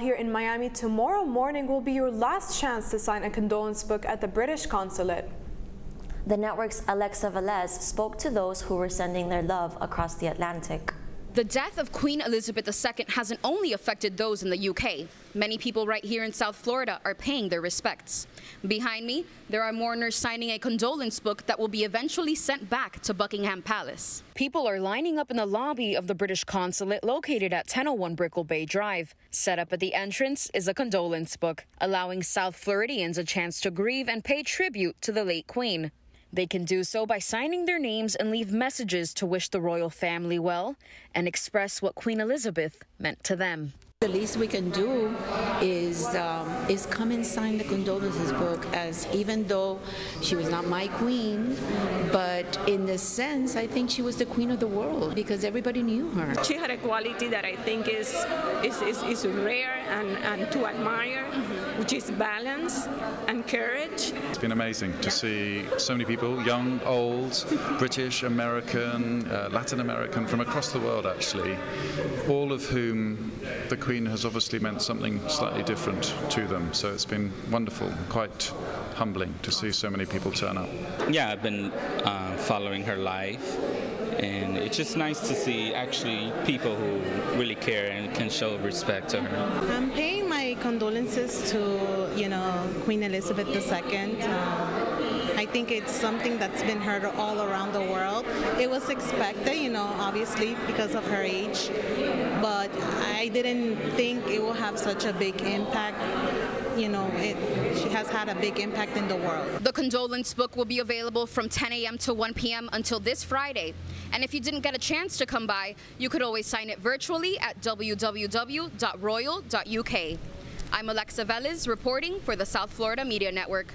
Here in Miami, tomorrow morning will be your last chance to sign a condolence book at the British consulate. The network's Alexa Velez spoke to those who were sending their love across the Atlantic. The death of Queen Elizabeth II hasn't only affected those in the UK. Many people right here in South Florida are paying their respects. Behind me, there are mourners signing a condolence book that will be eventually sent back to Buckingham Palace. People are lining up in the lobby of the British consulate located at 1001 Brickell Bay Drive. Set up at the entrance is a condolence book, allowing South Floridians a chance to grieve and pay tribute to the late Queen. They can do so by signing their names and leave messages to wish the royal family well and express what Queen Elizabeth meant to them. The least we can do is um, is come and sign the condolences book. As even though she was not my queen, but in the sense, I think she was the queen of the world because everybody knew her. She had a quality that I think is is, is, is rare and, and to admire, mm-hmm. which is balance and courage. It's been amazing to see so many people, young, old, British, American, uh, Latin American, from across the world actually, all of whom the Queen Queen has obviously meant something slightly different to them. So it's been wonderful, quite humbling to see so many people turn up. Yeah, I've been uh, following her life, and it's just nice to see actually people who really care and can show respect to her. I'm paying my condolences to, you know, Queen Elizabeth II. Um, I think it's something that's been heard all around the world. It was expected, you know, obviously because of her age, but I didn't think it will have such a big impact. You know, it, she has had a big impact in the world. The condolence book will be available from 10 a.m. to 1 p.m. until this Friday. And if you didn't get a chance to come by, you could always sign it virtually at www.royal.uk. I'm Alexa Velez reporting for the South Florida Media Network.